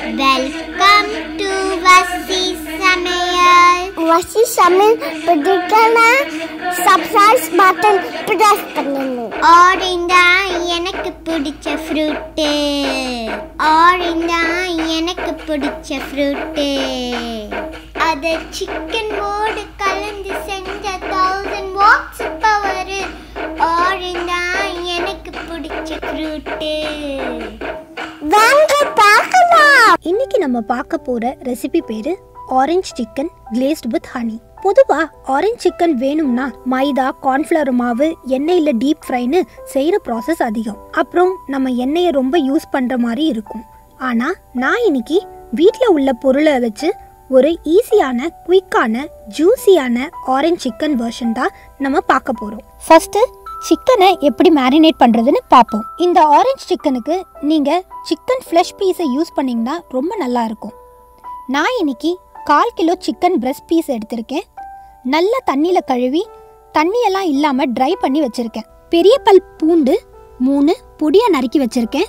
Welcome to வசி சமையல் வசி சமையல் பிடிக்கனா சப்ஸ்கிரைப் பட்டன் பிரஸ் பண்ணணும் ஆரஞ்சு எனக்கு பிடிச்ச ஃப்ரூட்டு ஆரஞ்சு எனக்கு பிடிச்ச ஃப்ரூட்டு அதை சிக்கனோடு கலந்து செஞ்ச நம்ம பார்க்க போற ரெசிபி பேரு orange chicken glazed with honey பொதுவா ஆரஞ்சு சிக்கன் வேணும்னா மைதா கார்ன்ஃப்ளவர் மாவு எண்ணெயில டீப் ஃப்ரைன்னு செய்யற ப்ராசஸ் அதிகம். அப்புறம் நம்ம எண்ணெயை ரொம்ப யூஸ் பண்ற மாதிரி இருக்கும். ஆனா நான் இன்னைக்கு வீட்டில் உள்ள பொருளை வச்சு ஒரு ஈஸியான குயிக்கான ஜூஸியான ஆரஞ்சு சிக்கன் வெர்ஷன் தான் நம்ம பார்க்க போறோம். ஃபர்ஸ்ட் சிக்கனை எப்படி மேரினேட் பண்ணுறதுன்னு பார்ப்போம். இந்த ஆரஞ்சு சிக்கனுக்கு நீங்கள் சிக்கன் ஃப்ளஷ் பீஸை யூஸ் பண்ணிங்கன்னா ரொம்ப நல்லா இருக்கும். நான் இன்னைக்கு கால் கிலோ சிக்கன் பிரஸ்ட் பீஸ் எடுத்திருக்கேன். நல்லா தண்ணியில் கழுவி தண்ணியெல்லாம் இல்லாமல் ட்ரை பண்ணி வச்சுருக்கேன். பெரிய பல் பூண்டு மூணு பொடியாக நறுக்கி வச்சுருக்கேன்.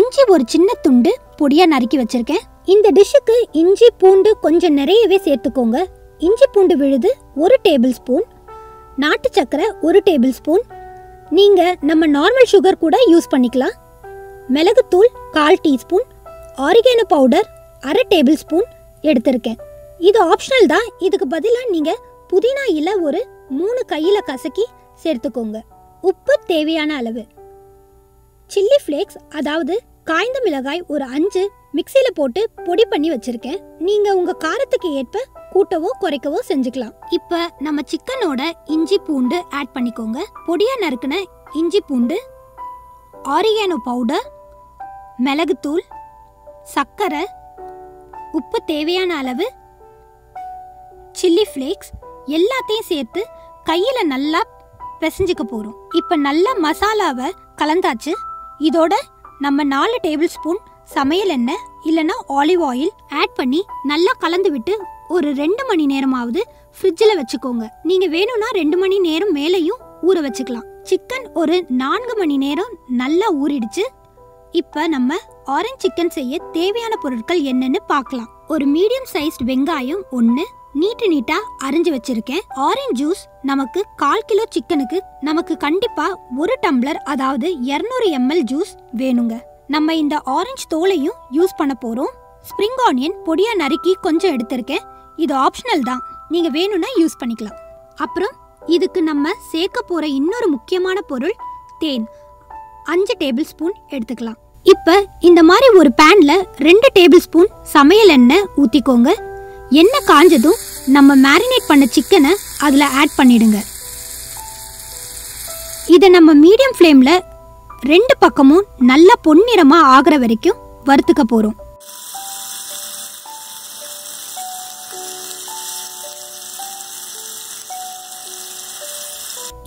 இஞ்சி ஒரு சின்ன துண்டு பொடியாக நறுக்கி வச்சுருக்கேன். இந்த டிஷ்ஷுக்கு இஞ்சி பூண்டு கொஞ்சம் நிறையவே சேர்த்துக்கோங்க. இஞ்சி பூண்டு விழுது ஒரு டேபிள் ஸ்பூன். நாட்டு சக்கரை ஒரு டேபிள் ஸ்பூன். நீங்கள் நம்ம நார்மல் சுகர் கூட யூஸ் பண்ணிக்கலாம். மிளகுத்தூள் கால் டீஸ்பூன். ஆரிகேனோ பவுடர் அரை டேபிள் ஸ்பூன் எடுத்திருக்கேன். இது ஆப்ஷனல் தான். இதுக்கு பதிலாக நீங்கள் புதினா இலை ஒரு மூணு கையில் கசக்கி சேர்த்துக்கோங்க. உப்பு தேவையான அளவு. சில்லி ஃப்ளேக்ஸ் அதாவது காய்ந்த மிளகாய் ஒரு அஞ்சு மிக்சியில் போட்டு பொடி பண்ணி வச்சுருக்கேன். நீங்கள் உங்கள் காரத்துக்கு ஏற்ப கூட்டவோ குறைக்கவோ செஞ்சுக்கலாம். இப்ப நம்ம சிக்கனோட இஞ்சி பூண்டு ஆட் பண்ணிக்கோங்க. பொடியா நறுக்கின இஞ்சி பூண்டு ஆரியானோ பவுடர் மிளகுத்தூள் சர்க்கரை உப்பு தேவையான அளவு சில்லி ஃப்ளேக்ஸ் எல்லாத்தையும் சேர்த்து கையில் நல்லா பிசைஞ்சிக்க போகிறோம் இப்போ நல்லா மசாலாவை கலந்தாச்சு. இதோட நம்ம நாலு டேபிள் ஸ்பூன் சமையல் எண்ணெய் இல்லைன்னா ஆலிவ் ஆயில் ஆட் பண்ணி நல்லா கலந்து விட்டு ஒரு ரெண்டு மணி நேரமாவது ஃப்ரிட்ஜில் வச்சுக்கோங்க. நீங்கள் வேணும்னா ரெண்டு மணி நேரம் மேலேயும் ஊற வச்சுக்கலாம். சிக்கன் ஒரு நான்கு மணி நேரம் நல்லா ஊறிடுச்சு. இப்போ நம்ம ஆரஞ்சு சிக்கன் செய்ய தேவையான பொருட்கள் என்னன்னு பார்க்கலாம். ஒரு மீடியம் சைஸ்ட் வெங்காயம் ஒன்று நீட்டு நீட்டா அரிஞ்சு வச்சிருக்கேன். ஆரஞ்சு ஜூஸ் நமக்கு கால் கிலோ சிக்கனுக்கு நமக்கு கண்டிப்பா ஒரு டம்ளர் அதாவது 200 எம்எல் ஜூஸ் வேணுங்க. நம்ம இந்த ஆரஞ்சு தோலையும் யூஸ் பண்ண போகிறோம் ஸ்ப்ரிங் ஆனியன் பொடியாக நறுக்கி கொஞ்சம் எடுத்திருக்கேன். இது ஆப்ஷனல் தான். நீங்கள் வேணும்னா யூஸ் பண்ணிக்கலாம். அப்புறம் இதுக்கு நம்ம சேர்க்க போகிற இன்னொரு முக்கியமான பொருள் தேன். அஞ்சு டேபிள் ஸ்பூன் எடுத்துக்கலாம். இப்போ இந்த மாதிரி ஒரு பேனில் ரெண்டு டேபிள் ஸ்பூன் சமையல் எண்ணெய் ஊற்றிக்கோங்க எண்ணெய் காஞ்சதும் நம்ம மேரினேட் பண்ண சிக்கனை அதில் ஆட் பண்ணிடுங்க. இதை நம்ம மீடியம் ஃப்ளேமில் ரெண்டு பக்கமும் நல்லா பொன்னிறமா ஆகிற வரைக்கும் வறுத்துக்க போறோம்.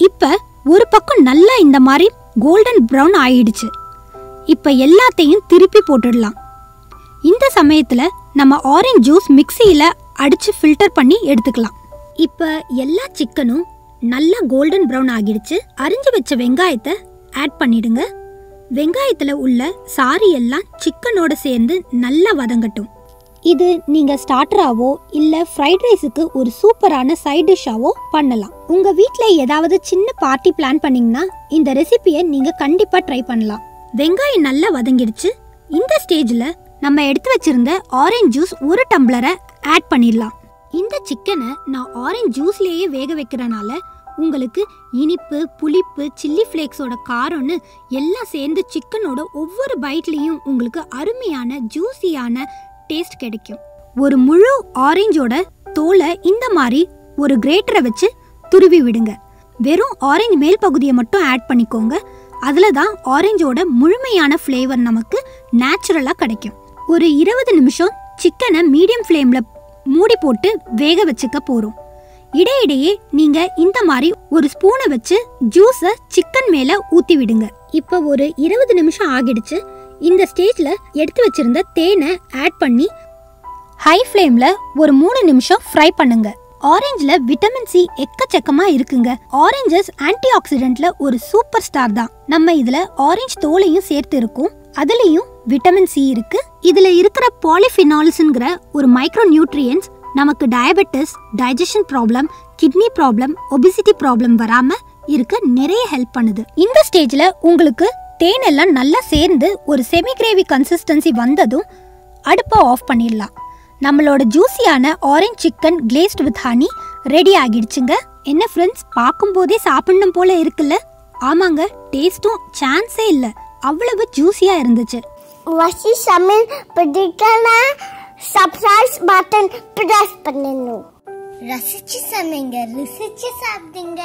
இப்ப ஒரு பக்கம் நல்லா இந்த மாதிரி கோல்டன் ப்ரௌன் ஆயிடுச்சு. இப்ப எல்லாத்தையும் திருப்பி போட்டுடலாம். இந்த சமயத்துல நம்ம ஆரஞ்சு ஜூஸ் மிக்சியில அடிச்சு ஃபில்டர் பண்ணி எடுத்துக்கலாம். இப்ப எல்லா சிக்கனும் நல்லா கோல்டன் ப்ரௌன் ஆகிடுச்சு. அரிஞ்சு வச்ச வெங்காயத்தை ஆட் பண்ணிடுங்க. வெங்காயத்தில் உள்ள சாரி எல்லாம் சிக்கனோடு சேர்ந்து நல்லா வதங்கட்டும். இது நீங்கள் ஸ்டார்டராகவோ இல்லை ஃப்ரைட் ரைஸுக்கு ஒரு சூப்பரான சைட் டிஷ்ஷாவோ பண்ணலாம். உங்கள் வீட்டில் ஏதாவது சின்ன பார்ட்டி பிளான் பண்ணிங்கன்னா இந்த ரெசிபியை நீங்கள் கண்டிப்பாக ட்ரை பண்ணலாம். வெங்காயம் நல்லா வதங்கிடுச்சு இந்த ஸ்டேஜில் நம்ம எடுத்து வச்சிருந்த ஆரஞ்சு ஜூஸ் ஒரு டம்ளரை ஆட் பண்ணிடலாம். இந்த சிக்கனை நான் ஆரஞ்சு ஜூஸ்லேயே வேக வைக்கிறனால உங்களுக்கு இனிப்பு புளிப்பு சில்லி ஃப்ளேக்ஸோட காரம்னு எல்லாம் சேர்ந்து சிக்கனோட ஒவ்வொரு பைட்லேயும் உங்களுக்கு அருமையான ஜூஸியான டேஸ்ட் கிடைக்கும். ஒரு முழு ஆரஞ்சோட தோலை இந்த மாதிரி ஒரு கிரேட்டரை வச்சு துருவி விடுங்க. வெறும் ஆரஞ்சு மேல் பகுதியை மட்டும் ஆட் பண்ணிக்கோங்க. அதில் தான் ஆரஞ்சோட முழுமையான ஃப்ளேவர் நமக்கு நேச்சுரலாக கிடைக்கும். ஒரு இருபது நிமிஷம் சிக்கனை மீடியம் ஃப்ளேமில் மூடி போட்டு வேக வச்சுக்க போகிறோம் இடையிடையே நீங்க இந்த மாதிரி ஒரு ஸ்பூனை வச்சு ஜூஸை சிக்கன் மேல ஊத்தி விடுங்க. இப்போ ஒரு இருபது நிமிஷம் ஆகிடுச்சு. இந்த ஸ்டேஜ்ல எடுத்து வச்சிருந்த தேனை ஆட் பண்ணி ஹை ஃப்ளேம்ல ஒரு மூணு நிமிஷம் ஃப்ரை பண்ணுங்க. ஆரஞ்சுல விட்டமின் சி எக்கச்சக்கமா இருக்குங்க. ஆரஞ்சஸ் ஆன்டி ஆக்சிடென்ட்ல ஒரு சூப்பர் ஸ்டார் தான். நம்ம இதுல ஆரஞ்சு தோலையும் சேர்த்து இருக்கும். அதுலயும் விட்டமின் சி இருக்கு. இதுல இருக்கிற பாலிஃபினால்ஸ்ங்கிற ஒரு மைக்ரோ நியூட்ரியன்ஸ் நமக்கு diabetes digestion problem kidney problem obesity problem வராம இருக்க நிறைய ஹெல்ப் பண்ணுது. இந்த ஸ்டேஜ்ல உங்களுக்கு தேன் எல்லாம் நல்லா சேர்ந்து ஒரு செமி கிரேவி கன்சிஸ்டன்சி வந்ததும் அடுப்பை ஆஃப் பண்ணிடலாம். நம்மளோட ஜூஸியான orange chicken glazed with honey ready ஆகிடுச்சுங்க. என்ன ஃப்ரெண்ட்ஸ் பார்க்கும்போதே சாப்பிடணும் போல இருக்குல்ல? ஆமாங்க டேஸ்ட்டும் சான்ஸே இல்லை. அவ்வளவு ஜூஸியாக இருந்துச்சு. வசி சமையல் பிடிக்கலாம் சப்ஸ்கிரைப் பட்டன் பிரஸ் பண்ணணும் ரசிச்சு சமைங்க ருசிச்சு சாப்பிடுங்க